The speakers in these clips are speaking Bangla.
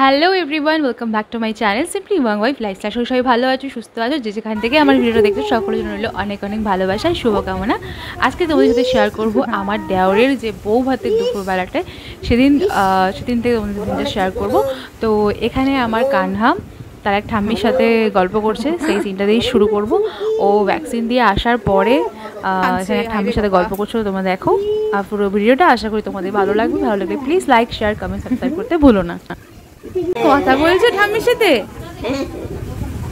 Hello everyone welcome back to my channel simply Wang wife lifestyle সবাই ভালো আছো সুস্থ আছো? যে যেখান থেকে আমার ভিডিওটা দেখতে সকলের জন্য রইল অনেক অনেক ভালোবাসা শুভকামনা। আজকে তোমাদের সাথে শেয়ার করব আমার দেওরের যে বউ ভাতের দুপুরবেলাটায়। সেদিন সেদিন থেকে তোমাদের সাথে শেয়ার করব। তো এখানে আমার কানহা তার এক ঠাম্মির সাথে গল্প করছে। সেই সিনটা দিয়েই শুরু করব। ও ভ্যাকসিন দিয়ে আসার পরে এখানে এক ঠাম্মির সাথে গল্প করছ। তোমরা দেখো আর পুরো ভিডিওটা আশা করি তোমাদের ভালো লাগবে। ভালো লাগলে please like share comment subscribe করতে ভুলো না। কথা বলছো ঠাম্মির সাথে?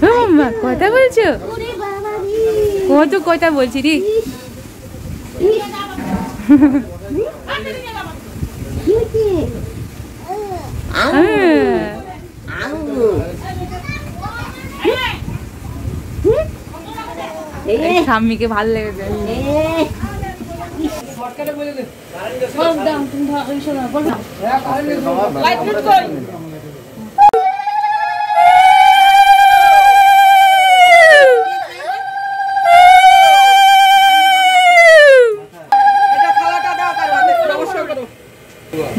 হ্যাঁ কথা বলছো? কত কথা বলছি রে। হ্যাঁ। এই ঠাম্মিকে ভালো লেগেছে।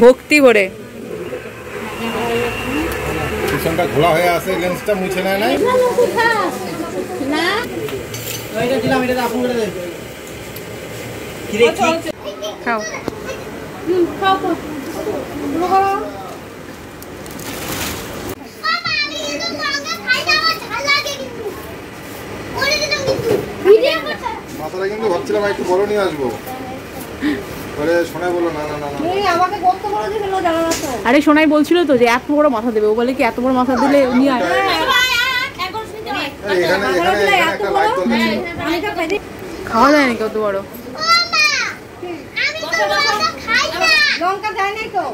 ভক্তি ভরে। পিছনটা ঘোলা হয়ে আসে লেন্সটা মুছে নেয় নাই? খাও। মাথাটা কিন্তু ভাবছিলাম একটু বড় নিয়ে আসব। আরে সোনাই বলছিল তো যে এত বড় মাথা দেবে। ও বলে কি এত বড় মাথা দিলে নিয়ে আয় তো খাই খাওয়া যায় নাকি অত বড়? লঙ্কা দেয় নাই তো।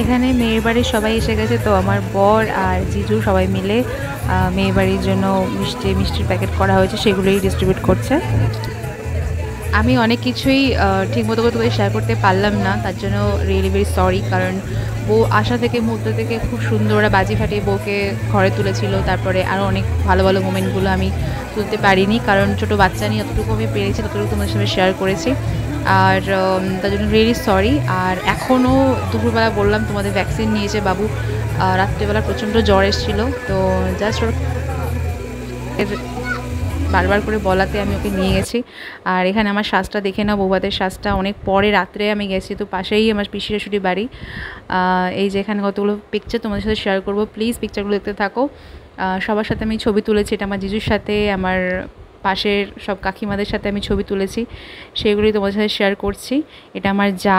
এখানে মেয়ের বাড়ির সবাই এসে গেছে, তো আমার বর আর জিজু সবাই মিলে মেয়ের বাড়ির জন্য মিষ্টি, মিষ্টির প্যাকেট করা হয়েছে, সেগুলোই ডিস্ট্রিবিউট করছে। আমি অনেক কিছুই ঠিকমতো করে তোকে শেয়ার করতে পারলাম না, তার জন্য রিয়েলি ভেরি সরি কারণ বউ আসা থেকে, মুহূর্ত থেকে খুব সুন্দর ওরা বাজি ফাটিয়ে বউকে ঘরে তুলেছিল, তারপরে আরও অনেক ভালো ভালো মোমেন্টগুলো আমি তুলতে পারিনি, কারণ ছোটো বাচ্চা নিয়ে যতটুকু আমি পেরেছি, ততটুকু তোমাদের সঙ্গে শেয়ার করেছি। আর তার জন্য রিয়েলি সরি আর এখনও দুপুরবেলা বললাম তোমাদের ভ্যাকসিন নিয়েছে বাবু রাত্রেবেলা প্রচণ্ড জ্বর এসেছিল। তো জাস্ট ওর বারবার করে বলাতে আমি ওকে নিয়ে গেছি। আর এখানে আমার শ্বাসটা দেখে নাও, বৌভাতের শ্বাসটা। অনেক পরে রাত্রে আমি গেছি, তো পাশেই আমার পিসি শাশুড়ি বাড়ি। এই যে এখানে কতগুলো পিকচার তোমাদের সাথে শেয়ার করব প্লিজ পিকচারগুলো দেখতে থাকো। সবার সাথে আমি ছবি তুলেছি, এটা আমার জিজুর সাথে, আমার পাশের সব কাকিমাদের সাথে আমি ছবি তুলেছি সেগুলি তোমাদের সাথে শেয়ার করছি। এটা আমার যা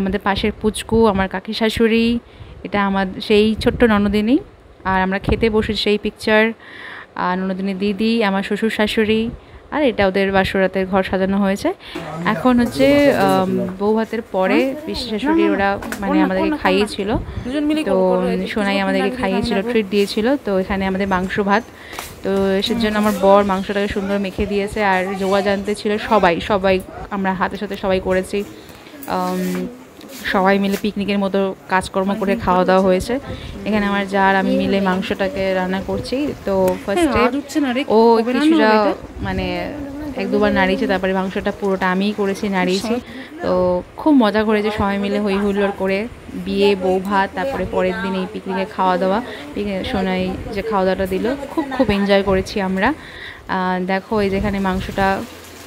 আমাদের পাশের পুচকু আমার কাকি শাশুড়ি এটা আমার সেই ছোট্ট ননদিনী আর আমরা খেতে বসেছি সেই পিকচার আর ননদিনী দিদি আমার শ্বশুর শাশুড়ি আর এটা ওদের বাসরাতের ঘর সাজানো হয়েছে। এখন হচ্ছে বউ ভাতের পরে পিসি শাশুড়ি ওরা মানে আমাদেরকে খাইয়েছিল। তো সোনাই আমাদেরকে খাইয়েছিল ট্রিট দিয়েছিল। তো এখানে আমাদের মাংস ভাত তো এসের জন্য আমার বর মাংসটাকে সুন্দর মেখে দিয়েছে আর যোগা জানতে ছিল সবাই সবাই আমরা হাতে সাথে সবাই করেছি। সবাই মিলে পিকনিকের মতো কাজকর্ম করে খাওয়া দাওয়া হয়েছে। এখানে আমার যার আমি মিলে মাংসটাকে রান্না করছি। তো ফার্স্টে ও কিছুটা মানে এক দুবার নাড়িয়েছে, তারপরে মাংসটা পুরোটা আমিই করেছি, নাড়িয়েছি। তো খুব মজা করেছে সবাই মিলে হই হুল্লোড় করে। বিয়ে, বউ ভাত, তারপরে পরের দিন এই পিকনিকে খাওয়া দাওয়া। সোনাই যে খাওয়া দাওয়াটা দিল, খুব খুব এনজয় করেছি আমরা। দেখো এই যেখানে মাংসটা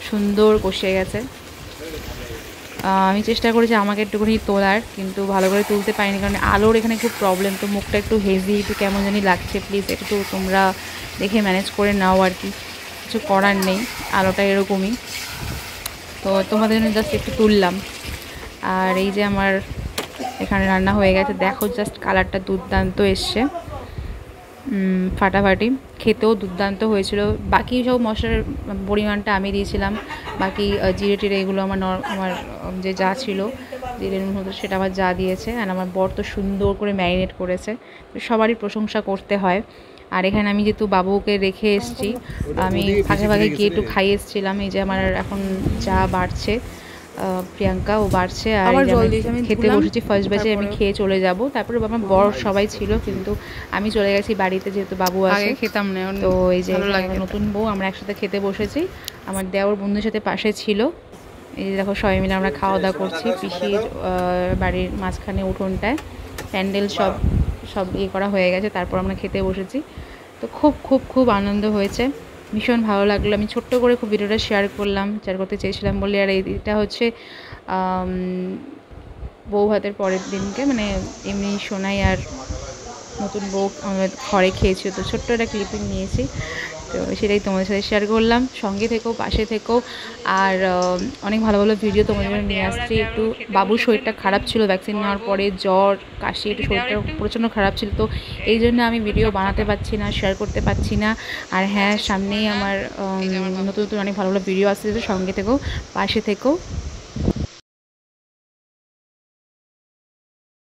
সুন্দর কষে গেছে। আমি চেষ্টা করেছি আমাকে একটুখানি তোলার, কিন্তু ভালো করে তুলতে পারিনি, কারণ আলোর এখানে খুব প্রবলেম তো মুখটা একটু হেজি একটু কেমন জানি লাগছে। প্লিজ একটু তোমরা দেখে ম্যানেজ করে নাও আর কি। কিছু করার নেই, আলোটা এরকমই। তো তোমাদের জন্য জাস্ট একটু তুললাম। আর এই যে আমার এখানে রান্না হয়ে গেছে, দেখো জাস্ট কালারটা দুর্দান্ত এসছে। ফাটাফাটি। খেতেও দুর্দান্ত হয়েছিল। বাকি সব মশলার পরিমাণটা আমি দিয়েছিলাম। বাকি জিরে টিরে এগুলো আমার আমার যে যা ছিল জিরে হতো সেটা আমার যা দিয়েছে। আর আমার বর তো সুন্দর করে ম্যারিনেট করেছে। সবারই প্রশংসা করতে হয়। আর এখানে আমি যেহেতু বাবুকে রেখে এসেছি আমি ফাঁকে ফাঁকে গিয়ে একটু খাইয়ে এসেছিলাম এই যে আমার এখন যা বাড়ছে আহ, প্রিয়াঙ্কা ও বাড়ছে আর খেতে বসেছি ফার্স্ট ব্যাচে আমি খেয়ে চলে যাব। তারপরে আমার বড় সবাই ছিল কিন্তু আমি চলে গেছি বাড়িতে যেহেতু বাবু আছে। আগে খেতাম না তো এই যে। নতুন বউ আমরা একসাথে খেতে বসেছি। আমার দেওর বন্ধুর সাথে পাশে ছিল। এই যে দেখো সবাই মিলে আমরা খাওয়া দাওয়া করছি পিসির আহ, বাড়ির মাঝখানে উঠোনটায় প্যান্ডেল সব সব ইয়ে করা হয়ে গেছে, তারপর আমরা খেতে বসেছি। তো খুব খুব খুব আনন্দ হয়েছে। ভীষণ ভালো লাগল। আমি ছোট্ট করে খুব ভিডিওটা শেয়ার করলাম শেয়ার করতে চেয়েছিলাম বলে আর এইটা এটা হচ্ছে বউ ভাতের পরের দিনকে মানে এমনি সোনাই আর নতুন বউ আমাদের ঘরে খেয়েছি। তো ছোট্ট একটা ক্লিপিং নিয়েছি। তো সেটাই তোমাদের সাথে শেয়ার করলাম। সঙ্গে থেকো, পাশে থেকো। আর অনেক ভালো ভালো ভিডিও তোমাদের জন্য নিয়ে আসছি। একটু বাবুর শরীরটা খারাপ ছিল ভ্যাকসিন নেওয়ার পরে জ্বর, কাশি, একটু শরীরটা প্রচণ্ড খারাপ ছিল। তো এই জন্য আমি ভিডিও বানাতে পারছি না শেয়ার করতে পারছি না। আর হ্যাঁ সামনেই আমার নতুন নতুন অনেক ভালো ভালো ভিডিও আসছে, সঙ্গে থেকো, পাশে থেকো।